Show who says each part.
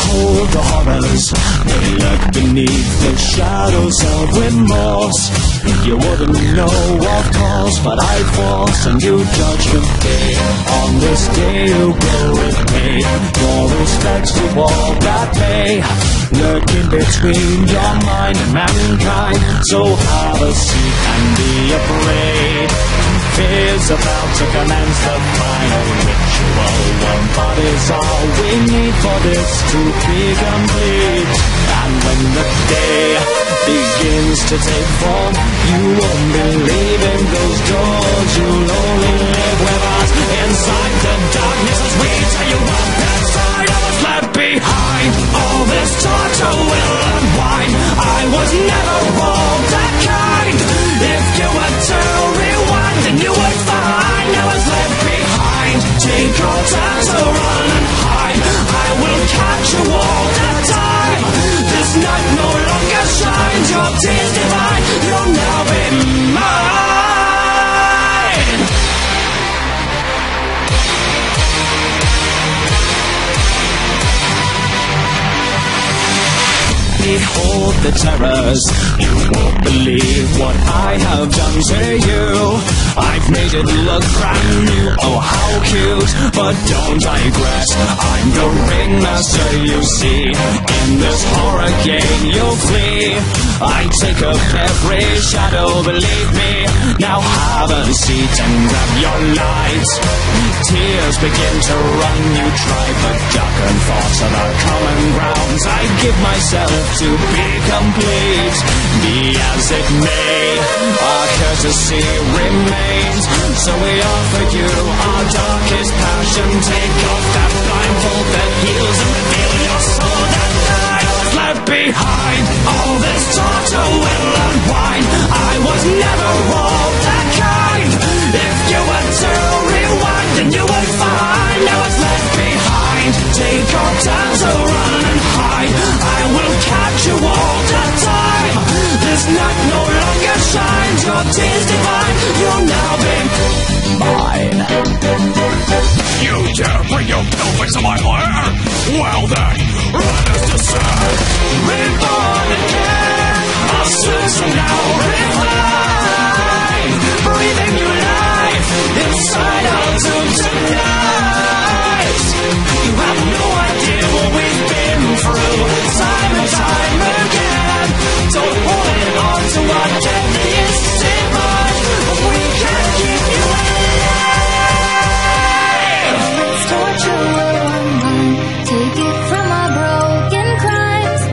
Speaker 1: terrors. They lurk beneath the shadows of remorse. You wouldn't know, of course, but I force a new judgment day. On this day you with me. Your respects to all that may lurk in between your mind and mankind. So have a seat and be afraid. Fear's about to commence the final ritual. One body's all we need for this to be complete. And when the day begins to take form, you won't believe in those doors. You'll only Behold the terrors. You won't believe what I have done to you. I've made it look brand new. Oh, how cute. But don't digress. I'm the ringmaster, you see. In this horror game, you'll flee. I take up every shadow, believe me. Now have a seat and grab your light. Tears begin to run. You try, but darken thoughts are the common grounds. I give myself to be complete. Be as it may, our courtesy remains. So we offer you our darkest passion. Take off that blindfold that heals and reveal your soul
Speaker 2: My lair? Well then, let us